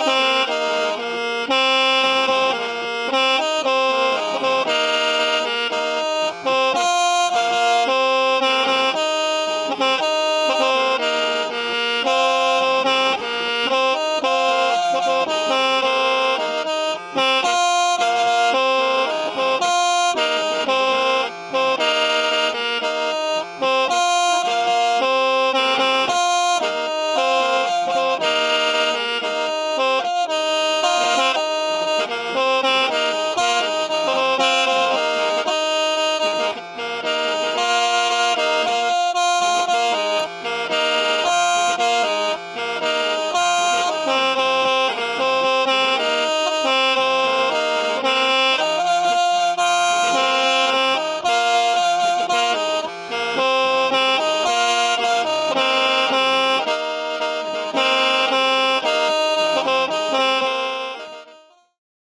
Oh,